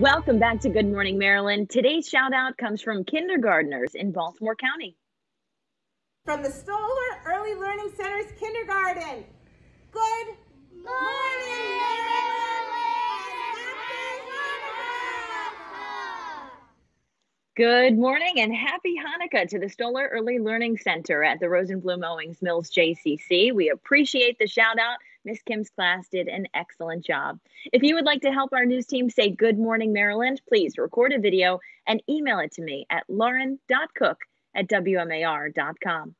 Welcome back to Good Morning Maryland. Today's shout out comes from kindergartners in Baltimore County. From the Stoler Early Learning Center's kindergarten. Good morning, Maryland! Good morning and happy Hanukkah to the Stoler Early Learning Center at the Rosenbloom Owings Mills JCC. We appreciate the shout out. Miss Kim's class did an excellent job. If you would like to help our news team say Good Morning Maryland, please record a video and email it to me at lauren.cook at wmar.com.